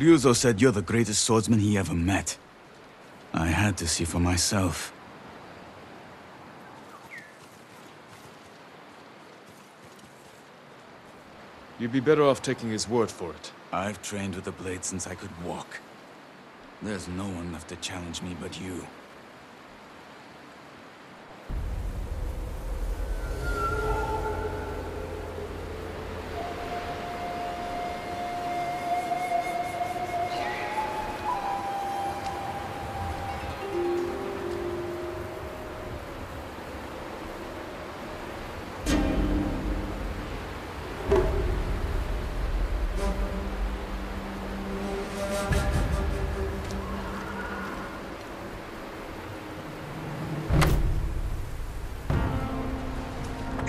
Ryuzo said you're the greatest swordsman he ever met. I had to see for myself. You'd be better off taking his word for it. I've trained with the blade since I could walk. There's no one left to challenge me but you.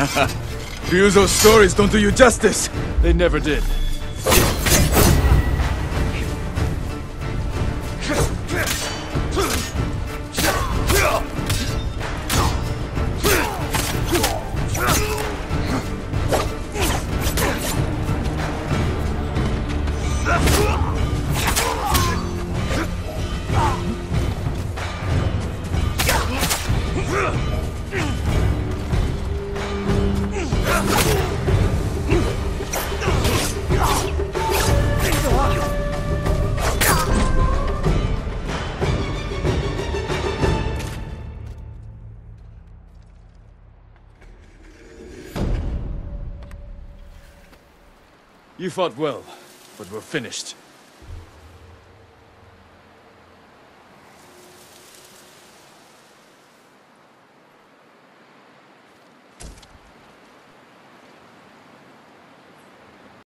Ryuzo's stories don't do you justice! They never did. You fought well, but we're finished.